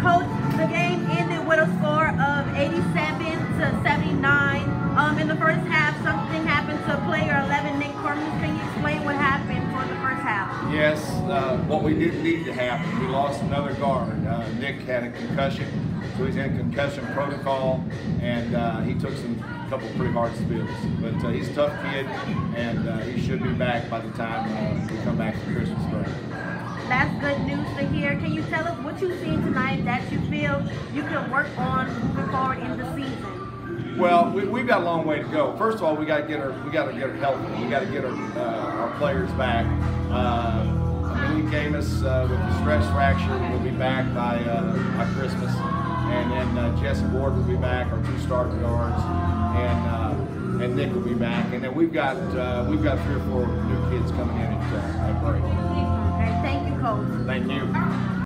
Coach, the game ended with a score of 87 to 79. Um, in the first half, something happened to player 11, Nick Cormus. Can you explain what happened for the first half? Yes, uh, what we didn't need to happen, we lost another guard. Uh, Nick had a concussion, so he's in concussion protocol, and uh, he took some couple pretty hard spills. But uh, he's a tough kid, and uh, he should be back by the time uh, we come back from Christmas break. That's good news to hear. Can you tell us what you've tonight that you feel you can work on moving forward in the season? Well, we, we've got a long way to go. First of all, we got to get our we got to get her healthy. We got to get our uh, our players back. Uh, Amelia Gamus uh, with the stress fracture will be back by uh, by Christmas, and then uh, Jesse Ward will be back, our two starting guards, and uh, and Nick will be back, and then we've got uh, we've got three or four new kids coming in at, uh, at break. Okay, thank you, Coach. Thank you.